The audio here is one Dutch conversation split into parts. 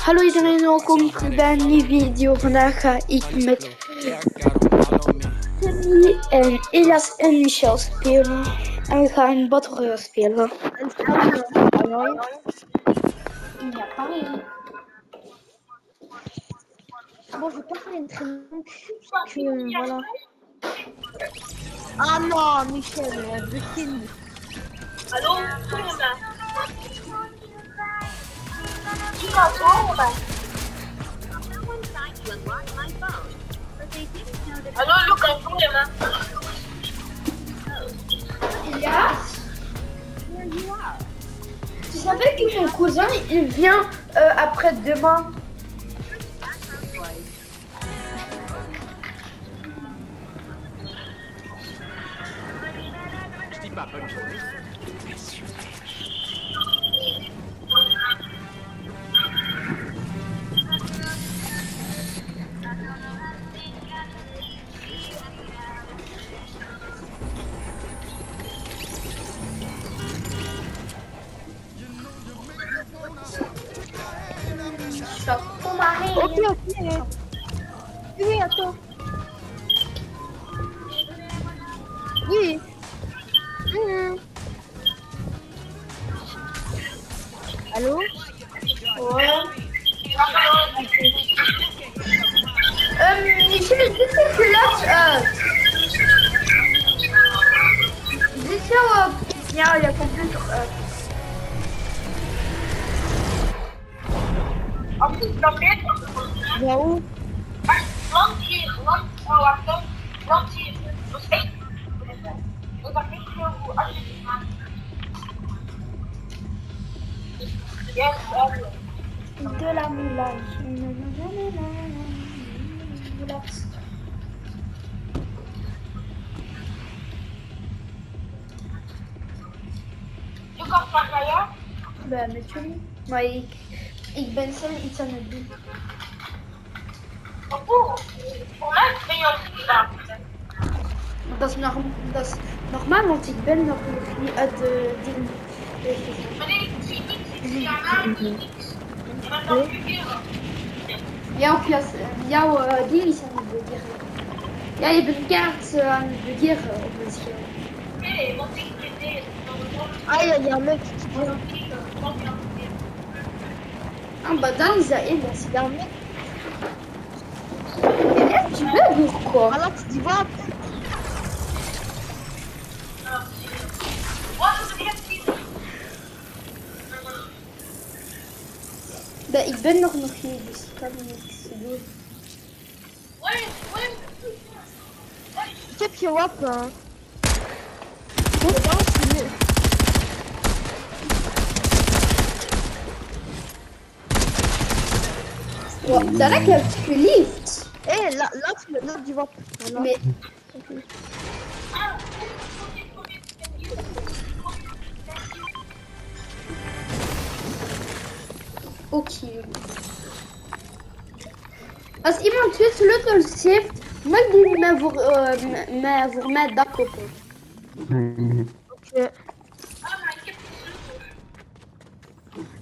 Hallo iedereen, welkom bij een nieuwe video. Vandaag ga ik met Timmy en Elias en Michel spelen. En we gaan Battle Royale spelen. Ja, Paris. Bon, je vais pas faire une très longue. parce que, euh, voilà. Ah You got all of us. Look, I'm Tu savais que ton cousin, il vient euh, après-demain 这边这边有 jullie. Maar ik, ik ben zelf iets aan het doen. Oeh, voor mij ben je al. Maar dat is, nog, dat is normaal, want ik ben nog niet uit de ding. Maar nee, ik zie niks, ik zie jouw naam, ik zie niks. Al verkeerd. Jouw, klas, jouw uh, ding is aan het begeren. Ja, je bent kaart uh, aan het begeren op het scherm. Nee, want ik ben deze. Ah, ja, ja, mec. Ah, bah dan is dat Elias. Il y a un mec. Elias, tu bugs ou quoi là, tu dis what Wat is het eerste? Bah, ik ben nog nog niet, dus ik kan niks doen. Ik heb geen wapen. Direkt heb ik geliefd. Hé, hey, laat, laat, laat die wap. Nee. Okay. Als iemand twee sleutels heeft, mag die mij voor, uh, mij, voor mij dak open. Oké.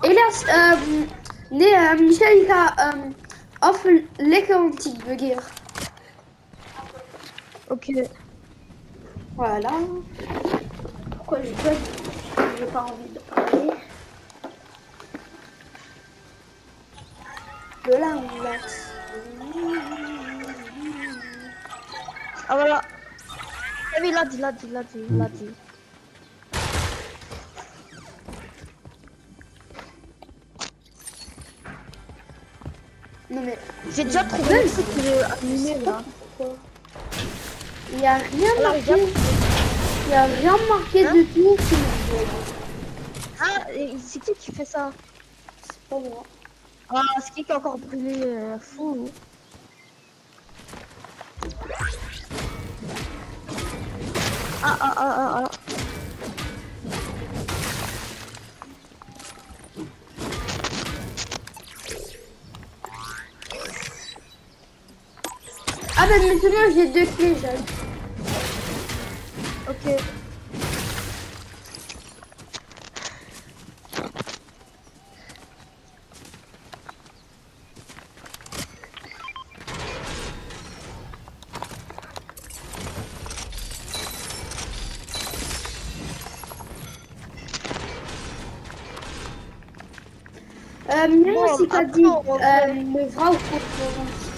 Um, nee, uh, Michel gaat um, afleggen, want ik begeer. Ok. Voilà. Pourquoi je bug J'ai pas envie de parler. De la relax. Ah voilà. Ah oui, l'a dit, l'a dit, l'a dit, l'a dit. Mais, J'ai déjà trouvé le truc euh, animé là. Il n'y a rien Alors, marqué. Il n'y a rien marqué Hein du tout qui. Ah, c'est qui qui fait ça? C'est pas moi. Ah, c'est qui qui a encore brûlé euh, fou Ah, ah, ah, ah, ah. Ah bah je j'ai deux clés jaunes. Ok. Euh, mais bon, si t'as dit euh, le vrai ou pas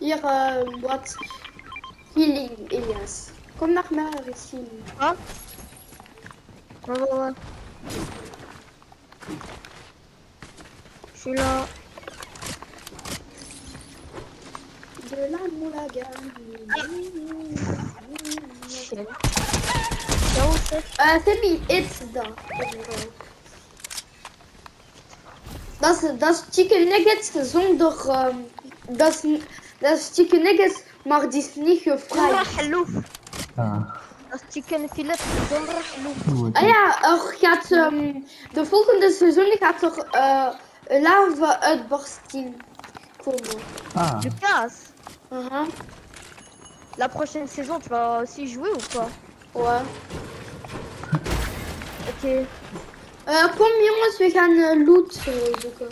ihre What Healing Elias. Komm nach Maris hin. Ja? Bravo. Schüler. De la moulaga. Ah, it's the. Chicken nuggets zonder um, dat Das Chicken Nuggets mag dies nicht frei. Das ah. Chicken Ah ja, auch gaat, um, de volgende seizoen gaat er uh, lava. Ah. Du uh -huh. La prochaine saison, tu vas aussi jouer ou pas? Ouais. Ok. Uh, kom jongens, we gaan loot euh, zoeken.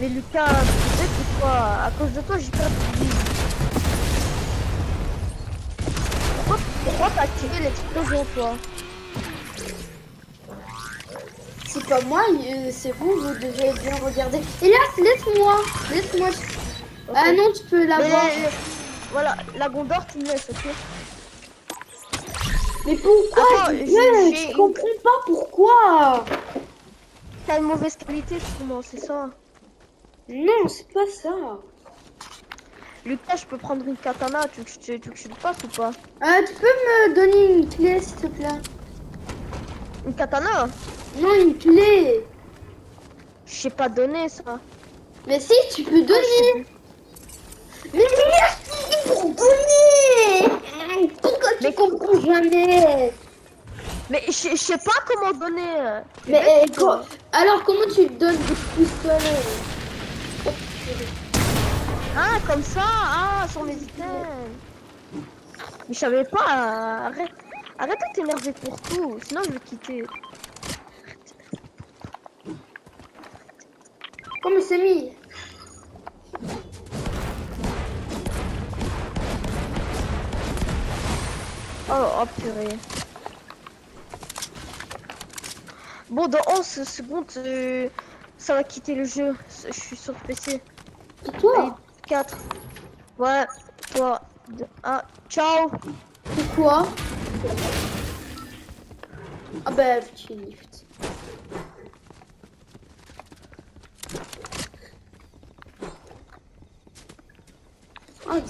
Mais Lucas, tu sais toi, à cause de toi, j'ai perdu de vie. Pourquoi, pourquoi t'as activé l'explosion, toi C'est pas moi, euh, c'est vous, vous devez bien regarder. Hélas, laisse-moi, laisse-moi. Ah non, tu peux l'avoir. Voilà, la Gondor, tu me laisses, ok Mais pourquoi Attends, Je comprends pas pourquoi. T'as une mauvaise qualité, sûrement, c'est ça. Non, c'est pas ça. Lucas, je peux prendre une katana, tu veux que je, tu veux que je te passe ou pas Euh, tu peux me donner une clé, s'il te plaît? Une katana? Non, une clé. Je sais pas donner ça. Mais si, tu peux donner. Mais merci pour donner. Pourquoi tu Mais- comprends jamais Mais je je sais pas comment donner. Mais euh, co- alors comment tu donnes des pistolets Ah, comme ça Ah, mes items Mais je savais pas Arrête Arrête de t'énerver pour tout, sinon je vais quitter. Comme c'est mis. Oh, oh purée. Bon, dans 11 secondes, euh, ça va quitter le jeu. Je suis sur PC. Toi 4. Ouais, 3, 2, 1. Ciao Pourquoi? Ah bah, tu lift. Ah,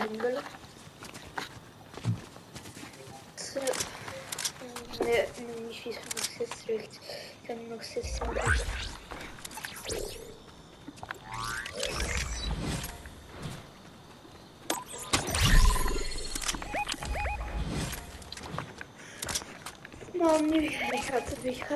Händler. Nee, nee, niet vies van nog steeds terug. Ik kan nog steeds zeggen. Nou, nu gaat het weer.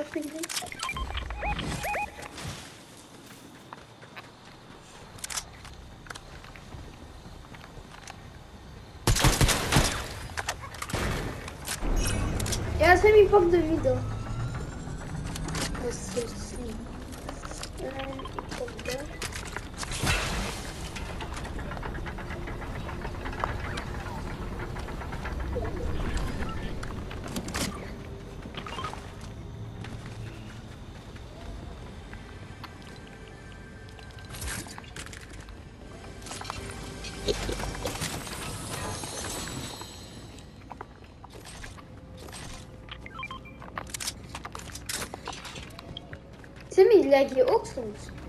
Pak the wideo. episodes.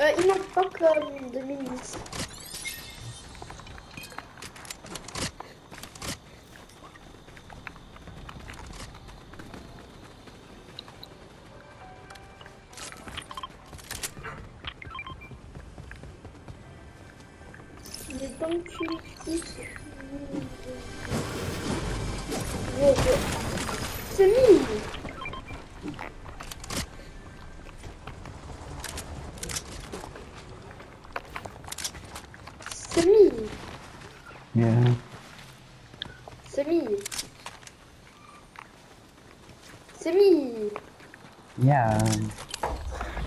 Euh, il manque pas comme 2010.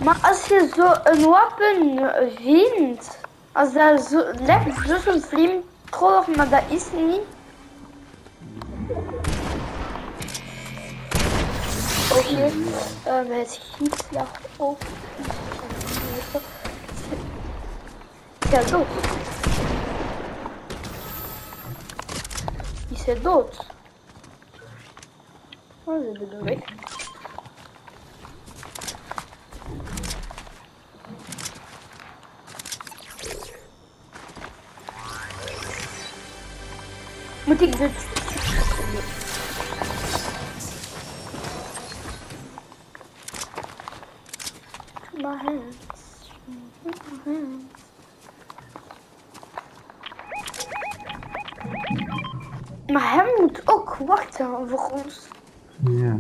Maar als je zo een wapen vindt, als dat zo lijkt een flamethrower, maar dat is niet. Oké, ehm, het schiet op. Is hij dood? Is hij dood? Oh, ze hebben hem. Moet ik dit... My hands. My hands. Maar hij moet ook wachten voor ons. Ja.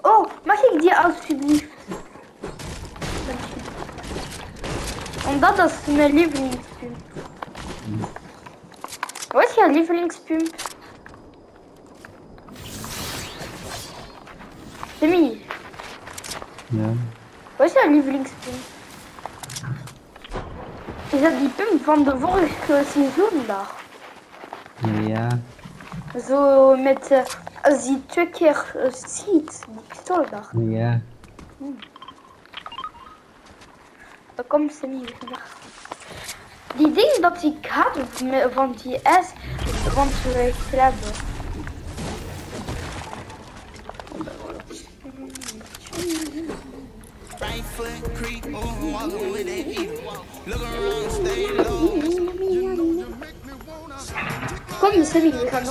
Oh, mag ik die alsjeblieft? Omdat dat is mijn lievelingspump. Wat is jouw lievelingspump? Timmy, Ja. wat is jouw lievelingspump? Is dat die pump van de vorige seizoen daar? Ja. Zo met, eh, als die twee keer eh, schiet, die pistool daar. Ja. Dan komt ze niet vandaag. Die ding dat ik had van die S, want we hebben. Right foot creep, ooh, walking. Kom, gaan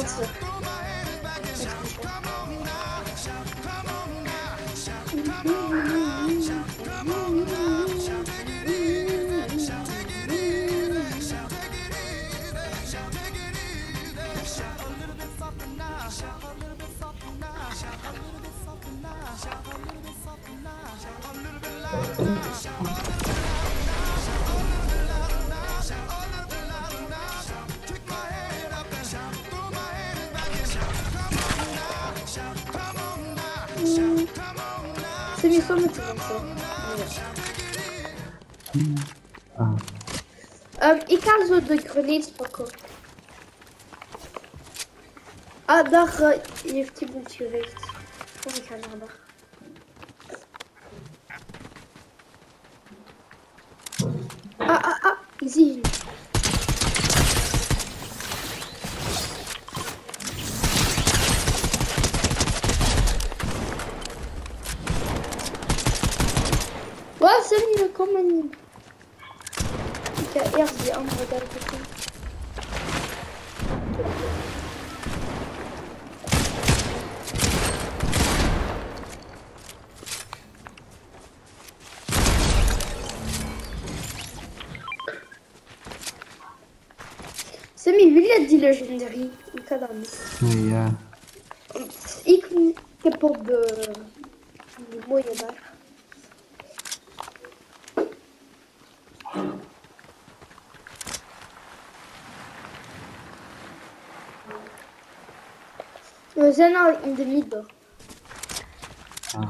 Ah. Ehm, ik ga zo de grenades pakken. Ah, daar eh, heeft iemand gerecht. Kom, ik ga naar daar. Sami village dit legendary ukadami. Yeah. Ik heb op de mooie dag. We zijn al in de midden. Ah.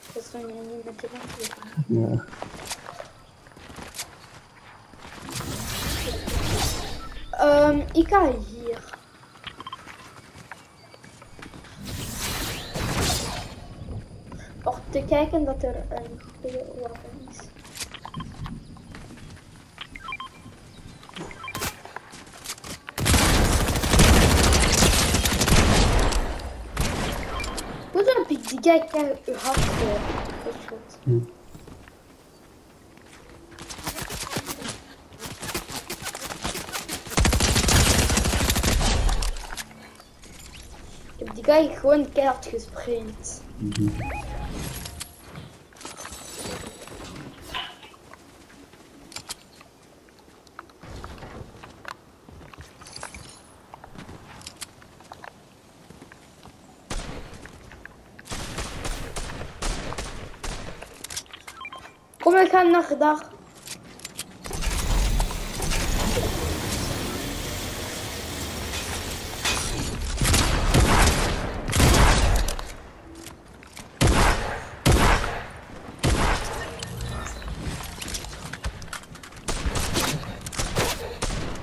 stoppen niet met. Ja. Ehm, ik ga hier. Om te kijken dat er een goede wapen is. Hoe keihard uw hart eh, geschot? Hm. Ik heb die guy gewoon keihard gesprint. Kom, daar.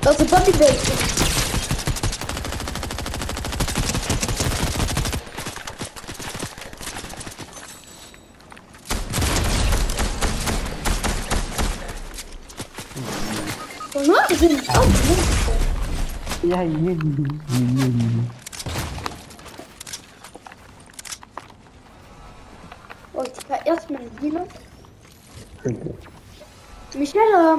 Dat is een bodybuilder. Não, gente, não. E aí, menino? اسم الزينة مش أنا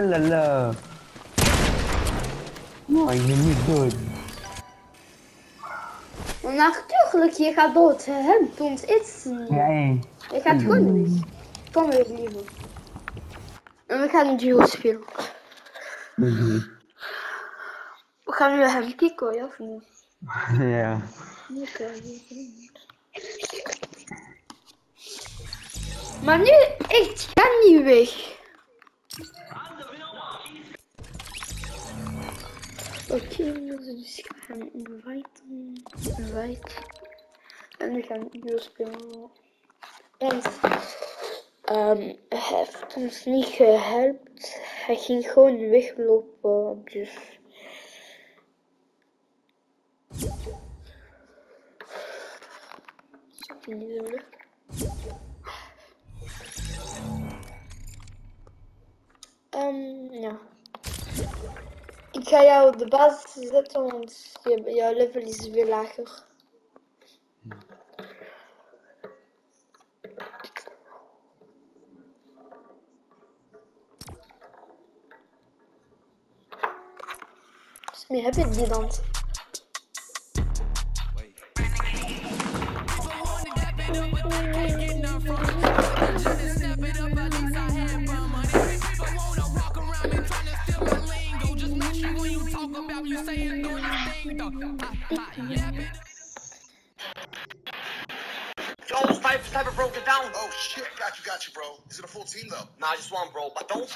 Hey, oh lolo. Oh, je niet dood. Maar natuurlijk, je gaat dood. Hem doet iets niet. Hey. Je gaat gewoon weg. Kom weer, lieve. En we gaan een duo spelen. Mhm. We gaan nu hem kicken, ja of niet? Ja. Maar nu, ik ga niet weg. Oké, dus ik ga hem inviten. Invite. En we gaan duo spelen. Want ehm, hij heeft ons niet gehelpt. Hij ging gewoon weglopen. Dus. Niet zo leuk? Ehm, ja. Ik ga jou de basis zetten, want je, jouw level is weer lager. Dus meer heb je die dan. Jones, pipe, type of broke it down. Oh shit, got you, got you, bro. Is it a full team though? Nah, I just one, bro. But don't.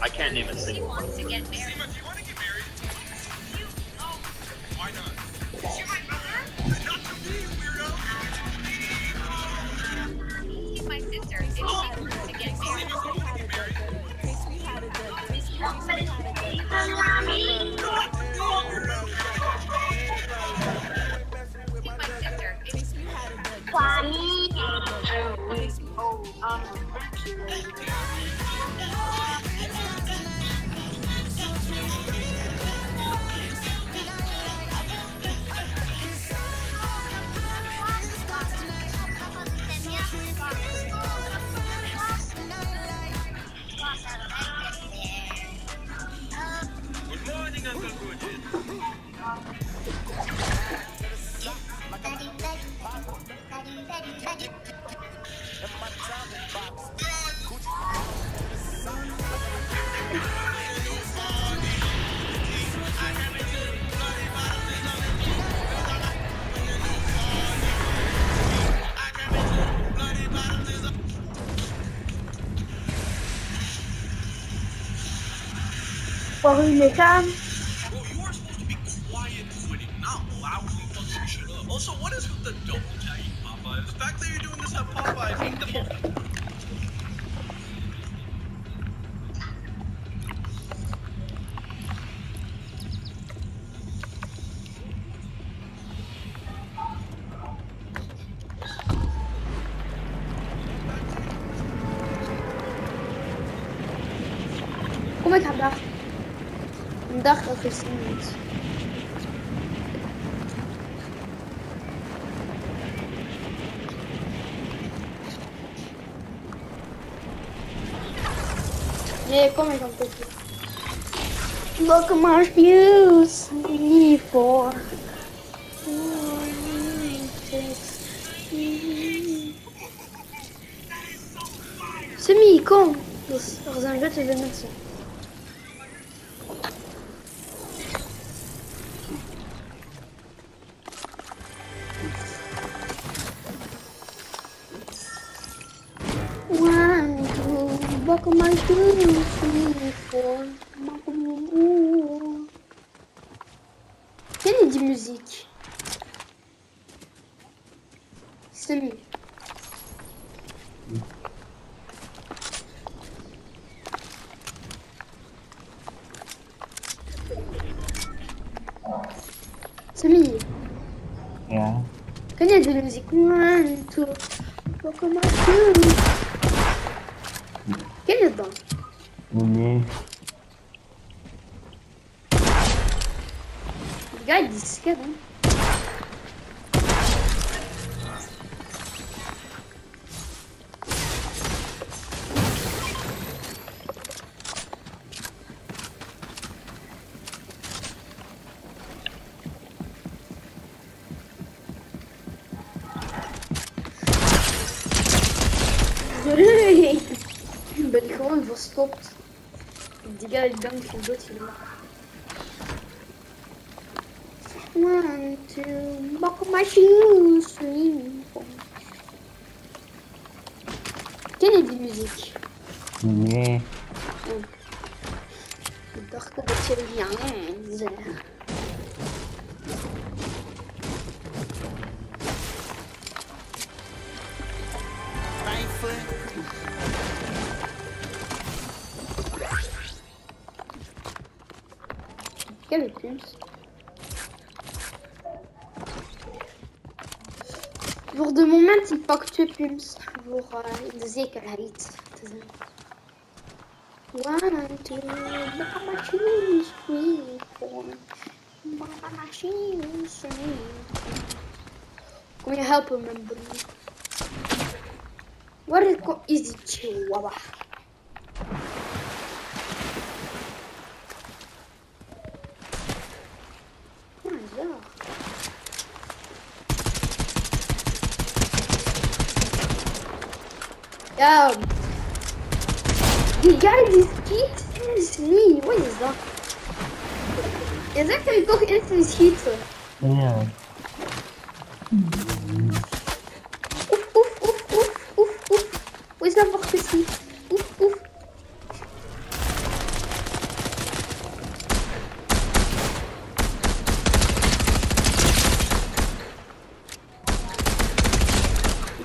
I can't name a single one. hơi nhạy Dans un jeu, tu deviens. musique. Pour commencer. Hein. Ik ben gewoon verstopt. Die guy is bang voor doodgemaakt. One, two, buckle my shoes. Ken je die muziek? Nee. Ik dacht dat je ja zei. factupums voor uh, in de zekerheid te zijn. Want mama cheese sweet corn. Mama cheese sweet Kom je helpen, mijn broer? Waar is die chihuahua? Ja. Die guy die schiet is niet. Wat is dat? Je zegt hem toch instant schieten. Ja. Oef, oef, oef, oef, oef, oef. Hoe is dat voor precies? Oef, oef.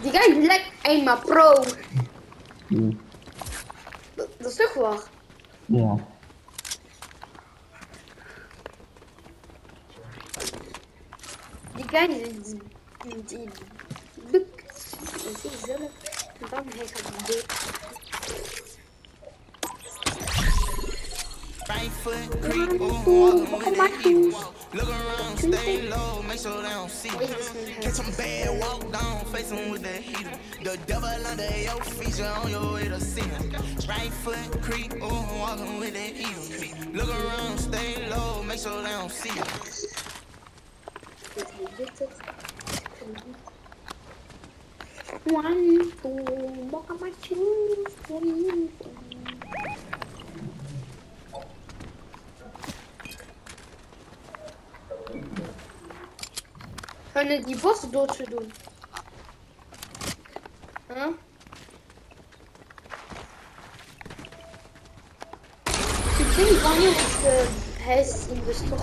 Die guy is lekker eenmaal pro. Hm. Dat, dat is toch waar? Ja. Bos dood doen? Huh? Ik denk wanneer is uh, hij is in de shoes.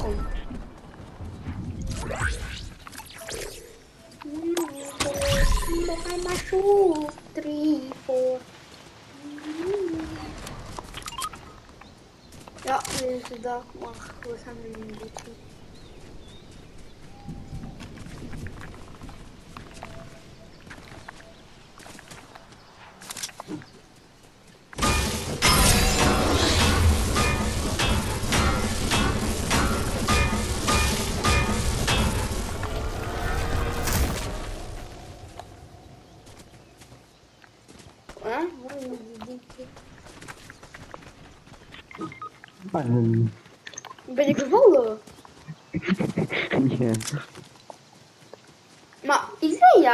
Three, four. Ja, nu het dag, maar we gaan er niet doen.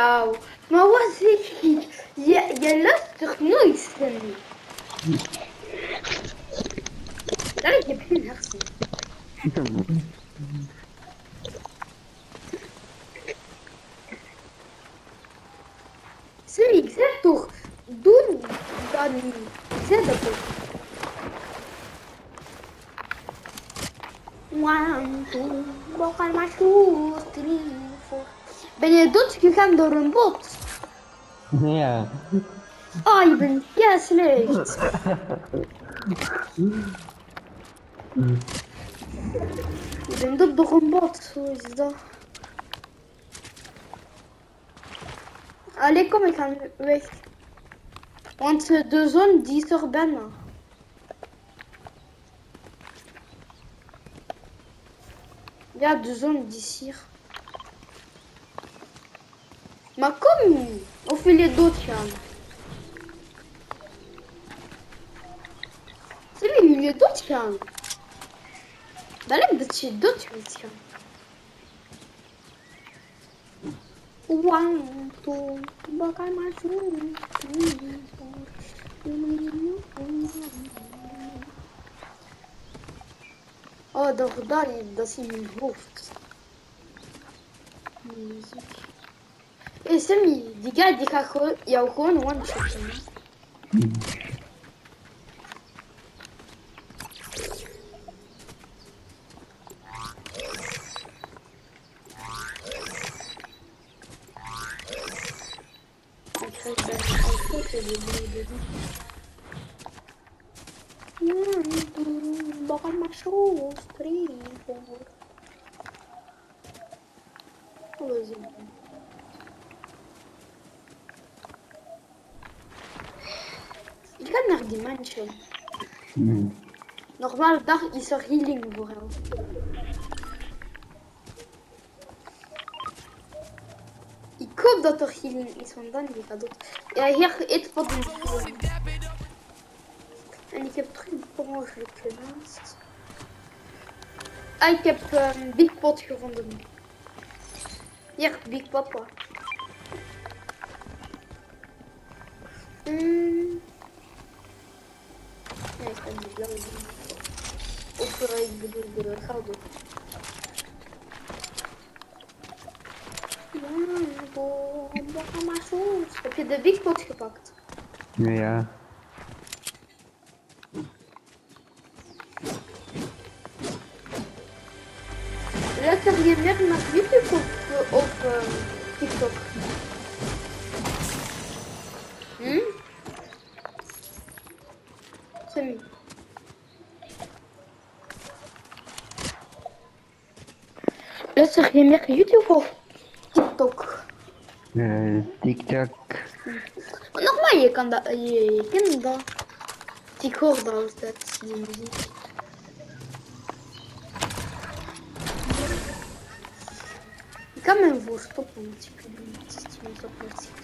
geral. Maar wat zit je? Je, je lust toch que stemmen? Dan heb je geen hersen. Sorry, ik zeg toch, doe dat niet. Ik zeg dat Ben je doodgegaan door een bot? Ja. Oh, je bent ja slecht. Je bent dood door een bot, hoe is dat? Allee, kom, ik ga weg. Want eh, de zon die is er bijna. Ja, de zon die is hier. Ma cum? O fi le filho do Tiago. Senin milli doçkan. le de çi doçkan. One, two, bakar maşrum. А, да, да, да, да, да, да, да, да, E Sami, die guy die gaat gewoon, jou gewoon não não não não não não não naar die mansion. Hm. Normale dag is er healing voor hem. Ik hoop dat er healing is, want dan die gaat dood. Ja, hier eet wat in En ik heb terug per ongeluk genaast. Ah, ik heb een Big Pot gevonden. Hier, Big Papa. Je de big pot gepakt? Ja, ja. Luister je meer naar YouTube of, eh, of ehm, TikTok? Hm? Sammy. Luister je meer YouTube of TikTok? Eh, TikTok. yakında yakında Tikor da uzat şimdi. Камен вор, что получится, если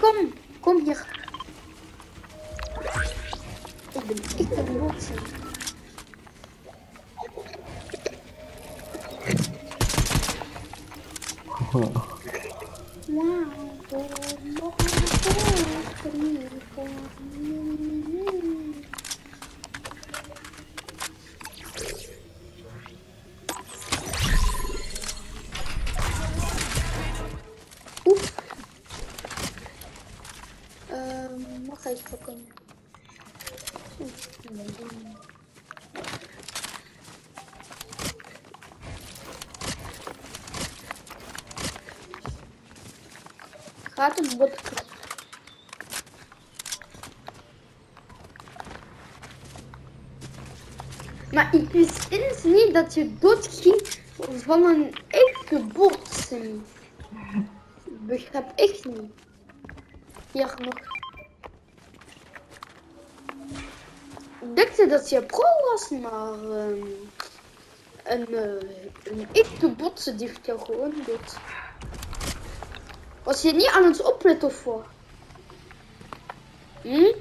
ком, ком їх. Een bot Maar ik wist eens niet dat je doodging van een echte botsing. Begrijp echt niet. Hier nog. Dat je pro was, maar ehm, een, eh, een echte botse die jou gewoon dood. Was je niet aan het opletten of wat? Hm?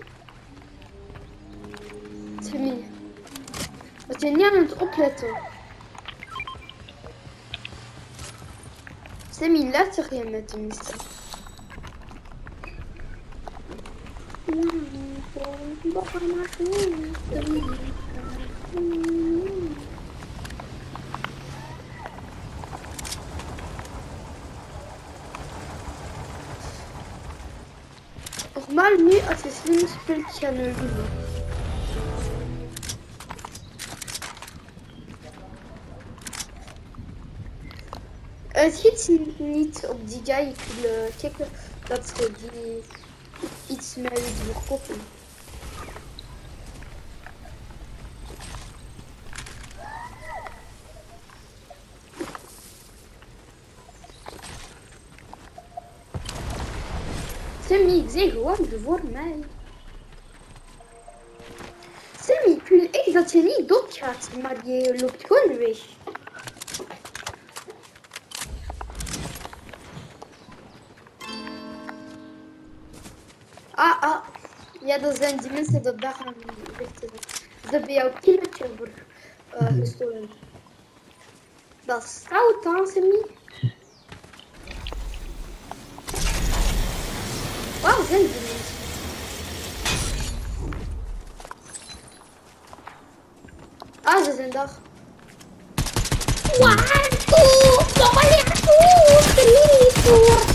Timmy. Was je niet aan het opletten? Sammy, luister je met de mister? Normaal als je slim speelt. Het schiet niet op die guy. Ik wil dat ze die iets mee wil zeg gewoon voor mij. Sammy, ik wil echt dat je niet doodgaat, maar je loopt gewoon weg. Ah, ah. Ja, dat zijn die mensen dat daar gaan richten. Ze hebben jouw kindertje voor eh, gestolen. Dat is hè, Sammy? sind sie nicht. Ah, sie sind doch. One, two, nobody, two, three, four.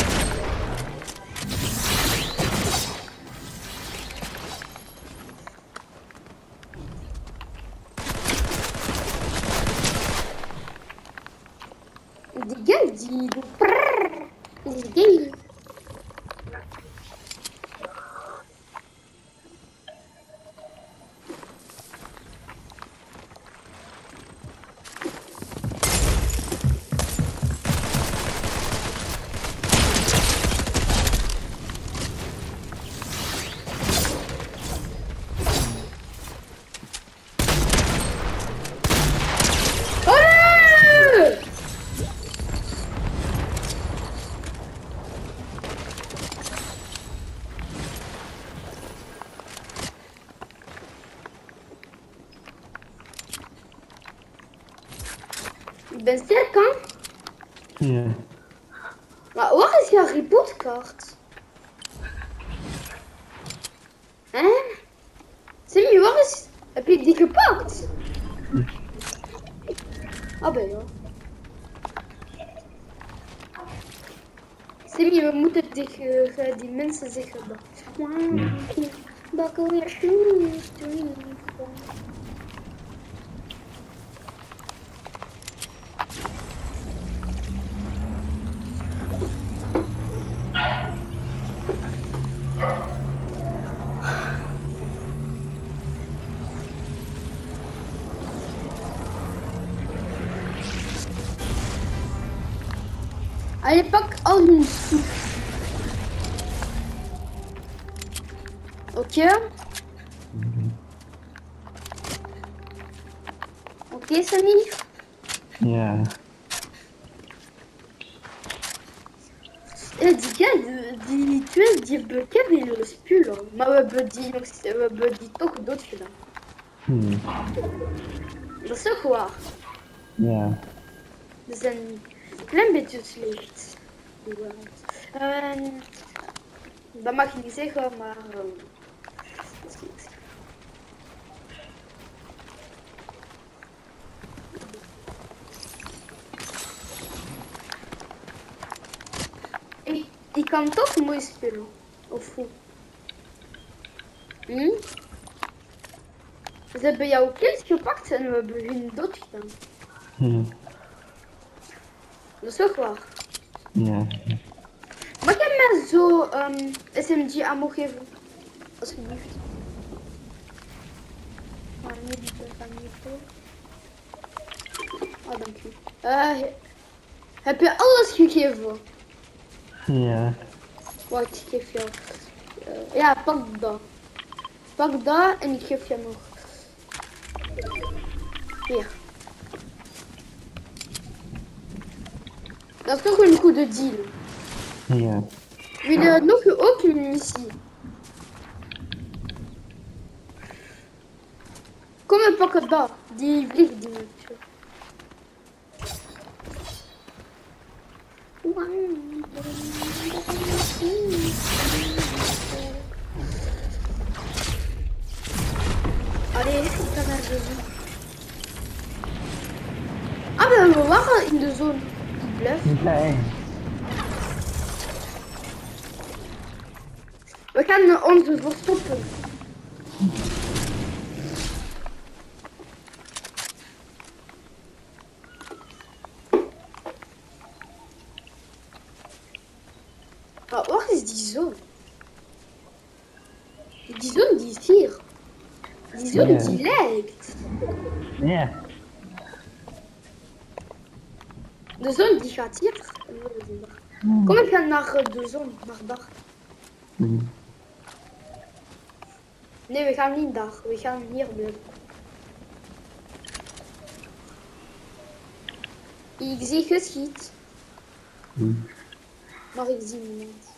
bent sterk, kan? Ja. Maar waar is jouw rebootkaart? Hè? Simmy, waar is... Heb je die gepakt? Ah, ben je. Simmy, we moeten eh, die mensen zeggen dat... Bakkel weer hebben die, toch dood gedaan. Hm. Dat is toch waar? Ja. Ze zijn een klein beetje slecht. En dat mag je niet zeggen, maar. dat is niks. Ik, ik kan toch mooi spelen. Of hoe? Hm? Ze hebben jouw kind gepakt en we hebben hun dood gedaan. Hm. Dat is toch waar? Ja. Mag jij mij zo ehm, SMG ammo geven? Alsjeblieft. Maar niet gaan hier Oh, dank u. Eh, heb je alles gegeven? Ja. Ik geef jou. eh, ja, pak dat. Pak dat en ik geef je nog. Hier. Dat is toch een goede deal. Ja. Wil je nog ook een missie? Kom en pak het daar. Die vliegdingetje. Allee, ik ga Allez, ça va Ah ben on va voir hein, une zone. Il bluffe. We gaan ons ervoor stoppen. Waar is die zon? Ja. die lijkt. Ja. De zon die gaat hier. Kom, ik ga naar eh, de zon, naar daar. Hm. Nee, we gaan niet daar. We gaan hier blijven. Ik zie geschiet, Hm. maar ik zie niemand.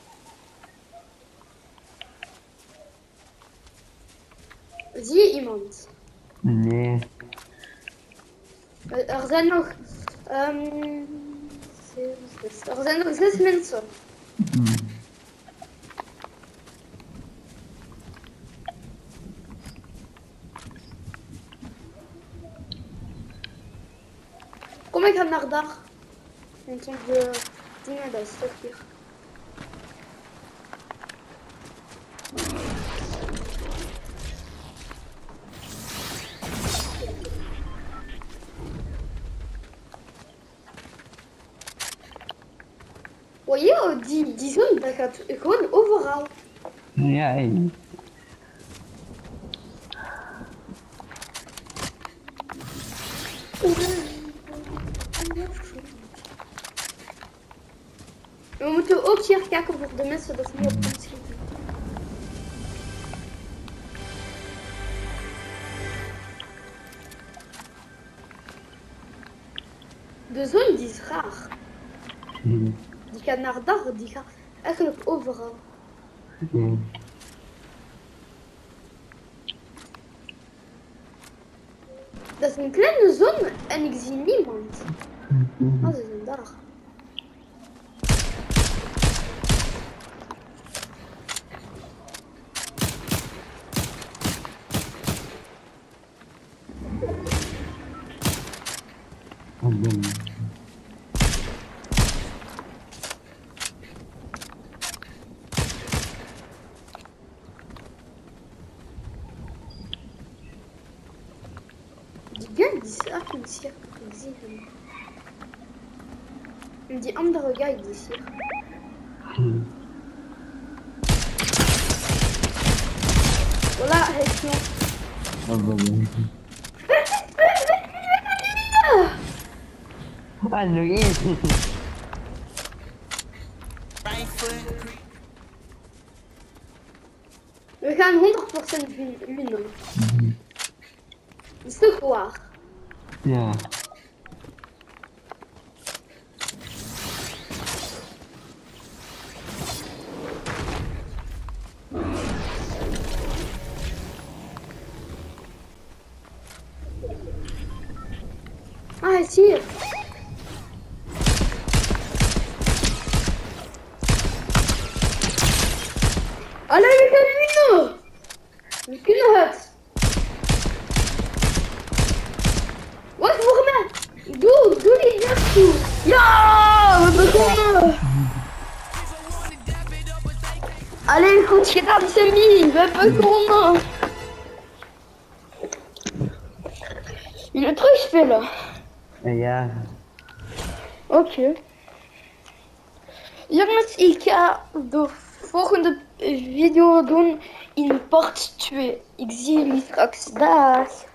Zie je iemand? Nee. Er zijn nog. zes. Er zijn nog zes mensen. Hm. Kom, ik ga naar daar. Want onze dingen, dat is toch hier. Oh joh, die, die zon, dat gaat gewoon overal. Ja, hé. We moeten ook hier kijken voor de mensen dat niet op ons Daar, die gaat eigenlijk overal. Hm. Dat is een kleine zon en ik zie niemand. Ah, ze zijn daar. dit Amdaroga, il dit Sir. Hmm. Voilà, Hession. Ah bon. Ah non. Nous allons 100% lune. Yeah. Sammy! We hebben begonnen! Jullie terugspelen? Ja. Oké. Jongens, ik ga de volgende video doen in part 2. Ik zie jullie straks. Dag.